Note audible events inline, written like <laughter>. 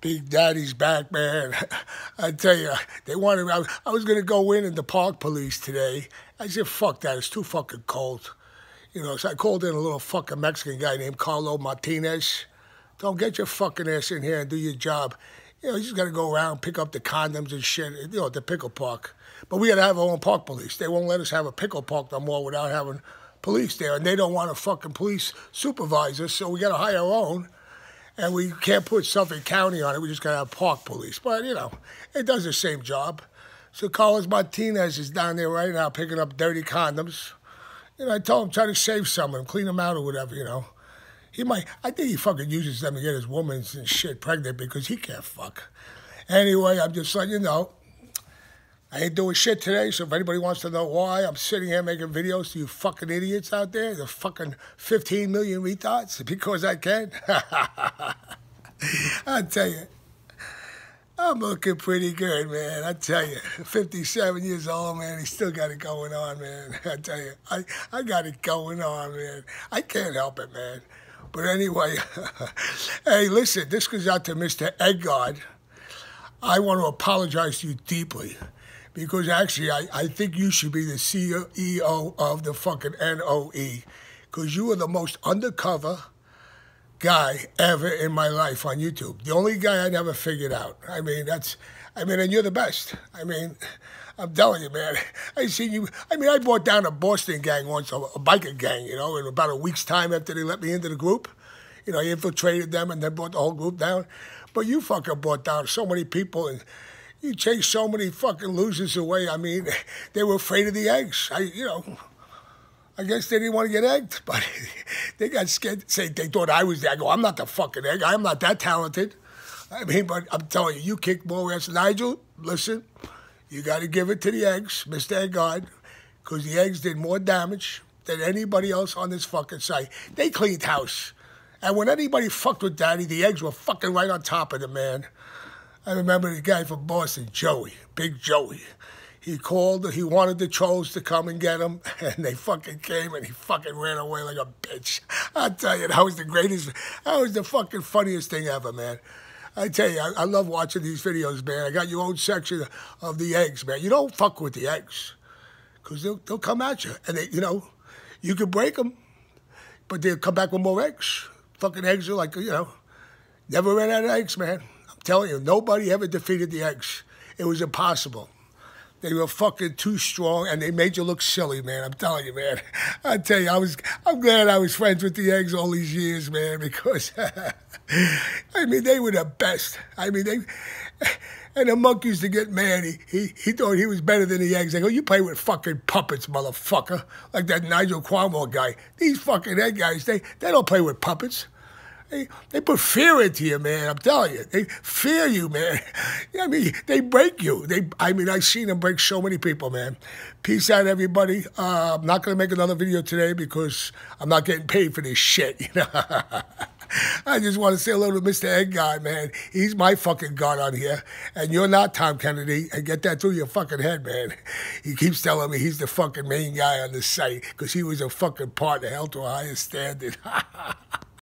Big Daddy's back, man. <laughs> I tell you, they wanted. I, I was gonna go in in the park police today. I said, "Fuck that! It's too fucking cold." You know, so I called in a little fucking Mexican guy named Carlo Martinez. Don't get your fucking ass in here and do your job. You know, you just gotta go around, pick up the condoms and shit. You know, at the pickle park. But we gotta have our own park police. They won't let us have a pickle park no more without having police there, and they don't want a fucking police supervisor, so we gotta hire our own and we can't put Suffolk County on it. We just got to have park police. But, you know, it does the same job. So Carlos Martinez is down there right now picking up dirty condoms. You know, I told him try to save some of them, clean them out or whatever, you know. He might, I think he fucking uses them to get his woman and shit pregnant because he can't fuck. Anyway, I'm just letting you know. I ain't doing shit today, so if anybody wants to know why I'm sitting here making videos to you fucking idiots out there, the fucking 15 million retards, because I can. <laughs> I tell you, I'm looking pretty good, man. I tell you, 57 years old, man. He still got it going on, man. <laughs> I tell you, I, I got it going on, man. I can't help it, man. But anyway, <laughs> hey, listen, this goes out to Mr. Edgard. I want to apologize to you deeply because actually I, I think you should be the CEO of the fucking NOE because you are the most undercover guy ever in my life on YouTube. The only guy I never figured out. I mean, that's, I mean, and you're the best. I mean, I'm telling you, man. <laughs> I seen you. I mean, I brought down a Boston gang once, a, a biker gang, you know, in about a week's time after they let me into the group. You know, I infiltrated them and then brought the whole group down. But you fucking brought down so many people and you chased so many fucking losers away. I mean, <laughs> they were afraid of the eggs. I, you know, I guess they didn't want to get egged, <laughs> but <laughs> they got scared. Say they thought I was there. I go, I'm not the fucking egg. I'm not that talented. I mean, but I'm telling you, you kick more ass. Nigel, listen, you got to give it to the eggs, Mr. Eggard, because the eggs did more damage than anybody else on this fucking site. They cleaned house. And when anybody fucked with Daddy, the eggs were fucking right on top of the man. I remember the guy from Boston, Joey, Big Joey. He called, he wanted the trolls to come and get him, <laughs> and they fucking came and he fucking ran away like a bitch. I tell you, that was the greatest, that was the fucking funniest thing ever, man. I tell you, I, I love watching these videos, man. I got your own section of the eggs, man. You don't fuck with the eggs, because they'll, they'll come at you. And, they, you know, you can break them, but they'll come back with more eggs. Fucking eggs are like, you know, never ran out of eggs, man telling you, nobody ever defeated the eggs. It was impossible. They were fucking too strong, and they made you look silly, man. I'm telling you, man. <laughs> I tell you, I was. I'm glad I was friends with the eggs all these years, man, <laughs> because I mean they were the best. I mean they. And the monk used to get mad. He, he, he thought he was better than the eggs. I go, you play with fucking puppets, motherfucker. Like that Nigel Cuomo guy. These fucking egg guys, they, they don't play with puppets. They, they put fear into you, man. I'm telling you, they fear you, man. <laughs> I mean, they break you. They, I mean, I've seen them break so many people, man. Peace out, everybody. Uh, I'm not gonna make another video today because I'm not getting paid for this shit. <laughs> You know. I just want to say hello to Mr. Egg Guy, man. He's my fucking god on here. And you're not Tom Kennedy. And get that through your fucking head, man. <laughs> He keeps telling me he's the fucking main guy on the site because he was a fucking partner held to a higher standard.